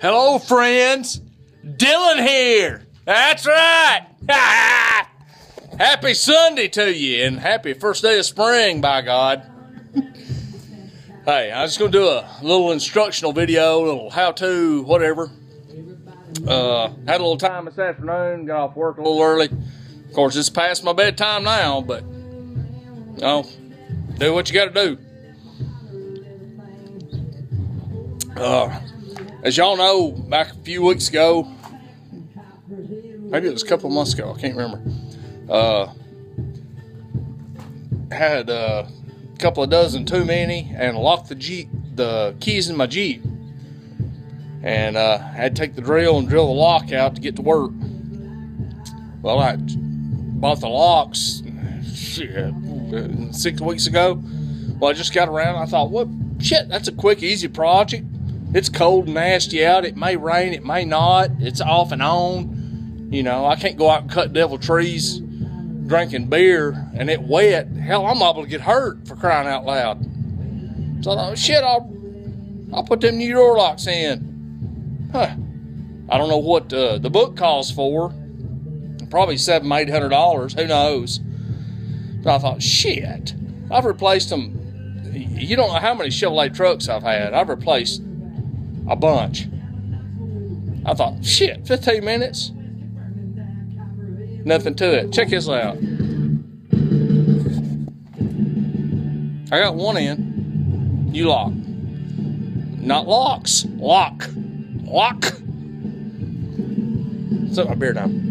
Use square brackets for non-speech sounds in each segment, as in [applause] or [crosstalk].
Hello, friends. Dillon here. That's right. [laughs] happy Sunday to you and happy first day of spring, by God. hey, I was just going to do a little instructional video, little how to, whatever. Uh, had a little time this afternoon, got off work a little early. Of course, it's past my bedtime now, but you know, do what you got to do. Uh, as y'all know, back a few weeks ago, maybe it was a couple months ago, I can't remember. Uh, had a couple of dozen too many and locked the Jeep, the keys in my Jeep. And uh, I had to take the drill and drill the lock out to get to work. Well, I bought the locks shit, six weeks ago. Well, I just got around. I thought, what shit? That's a quick, easy project. It's cold and nasty out. It may rain, it may not. It's off and on. You know, I can't go out and cut devil trees drinking beer and it wet. Hell, I'm able to get hurt for crying out loud. So I thought, shit, I'll I'll put them new door locks in. Huh. I don't know what uh, the book calls for. Probably seven, eight hundred dollars. Who knows? So I thought, shit. I've replaced them. You don't know how many Chevrolet trucks I've had. I've replaced a bunch. I thought, shit, 15 minutes? Nothing to it. Check this out. I got one in. You lock. Not locks. Lock. Lock. Set my beer down.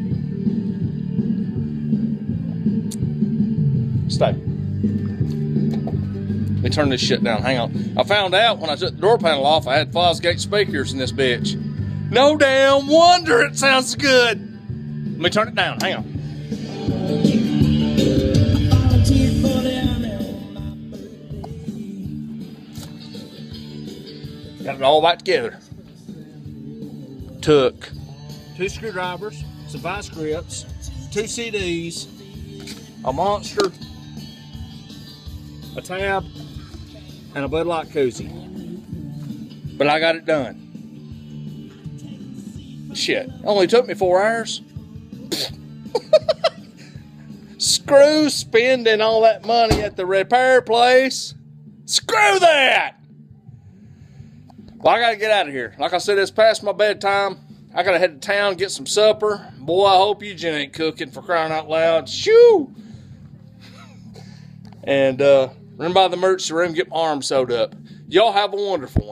Stay. Let me turn this shit down. Hang on. I found out when I took the door panel off, I had Fosgate speakers in this bitch. No damn wonder it sounds good. Let me turn it down. Hang on. Got it all back together. Took two screwdrivers, some vice grips, two CDs, a monster, a tab, and a Bud Light koozie. But I got it done. Shit, only took me four hours. [laughs] Screw spending all that money at the repair place. Screw that! Well, I gotta get out of here. Like I said, it's past my bedtime. I gotta head to town, get some supper. Boy, I hope Eugene ain't cooking for crying out loud. Shoo! [laughs] and uh, run by the emergency room, get my arm sewed up. Y'all have a wonderful one.